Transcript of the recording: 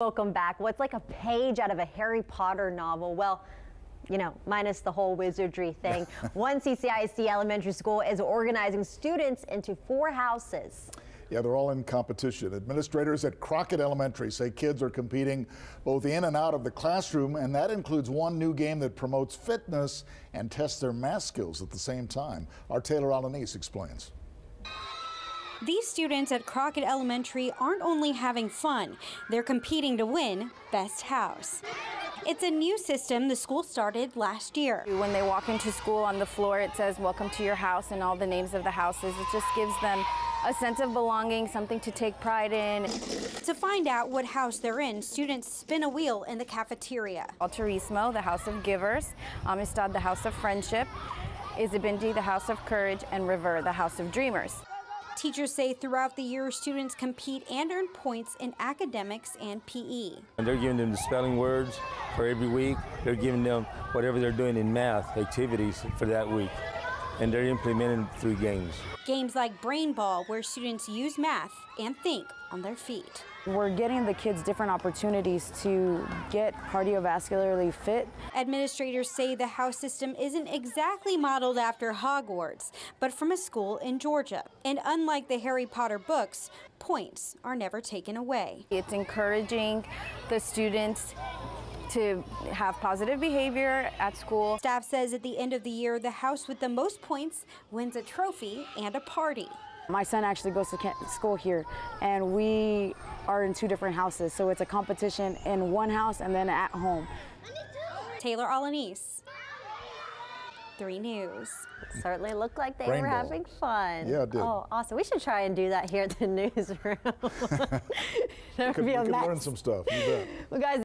Welcome back. What's like a page out of a Harry Potter novel? Well, you know, minus the whole wizardry thing. One CCISD elementary school is organizing students into four houses. Yeah, they're all in competition. Administrators at Crockett Elementary say kids are competing both in and out of the classroom, and that includes one new game that promotes fitness and tests their math skills at the same time. Our Taylor Alanis explains. These students at Crockett Elementary aren't only having fun, they're competing to win Best House. It's a new system the school started last year. When they walk into school on the floor, it says, Welcome to your house, and all the names of the houses. It just gives them a sense of belonging, something to take pride in. To find out what house they're in, students spin a wheel in the cafeteria. Altruismo, the house of givers, Amistad, the house of friendship, Isibindi, the house of courage, and Reveur, the house of dreamers. Teachers say throughout the year, students compete and earn points in academics and PE. And they're giving them the spelling words for every week. They're giving them whatever they're doing in math activities for that week. And they're implementing through games. Games like Brain Ball, where students use math and think on their feet. We're getting the kids different opportunities to get cardiovascularly fit. Administrators say the house system isn't exactly modeled after Hogwarts, but from a school in Georgia. And unlike the Harry Potter books, points are never taken away. It's encouraging the students to have positive behavior at school. Staff says at the end of the year, the house with the most points wins a trophy and a party. My son actually goes to school here, and we are in two different houses. So it's a competition in one house and then at home. Taylor Alanis, 3 News. Certainly looked like they Rainbow. were having fun. Yeah, it did. Oh, awesome. We should try and do that here at the newsroom. that We could, be we a could mess. learn some stuff. You bet. Well, guys,